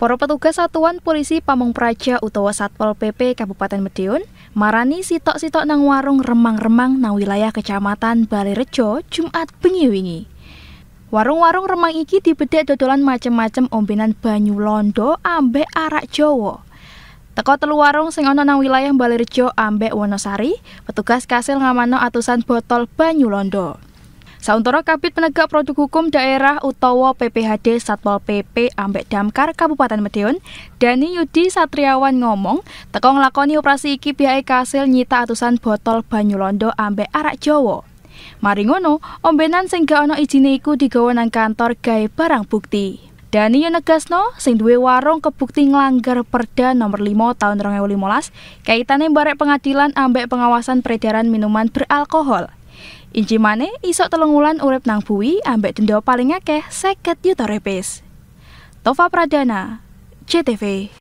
Para petugas Satuan Polisi Pamong Praja utawa Satpol PP Kabupaten Madiun marani sitok-sitok nang warung remang-remang nang wilayah Kecamatan Balirejo Jumat bengi wingi. Warung-warung remang iki dibedek dodolan macem-macem ombenan banyu londo ambek arak Jawa. Teko telu warung sing ana nang wilayah Balirejo ambek Wonosari, petugas kasil ngamano atusan botol banyu londo. Sauntara Kabit Penegak Produk Hukum Daerah utawa PPHD Satpol PP ambek Damkar Kabupaten Madiun, Dani Yudi Satriawan ngomong, teko nglakoni operasi iki pihake kasil nyita atusan botol banyu londo ambek arak Jawa. Mari ngono, ombenan sing gak ana izine iku digawa nang kantor gawe barang bukti. Dani yang negasno, sing duwe warung kebukti nglanggar Perda nomor 5 tahun 2015 kaitane barek pengadilan ambek pengawasan peredaran minuman beralkohol. Inci mane isok telung wulan urip nang bui ambek denda paling akeh 50 yuta repes. Tova Pradana, CTV.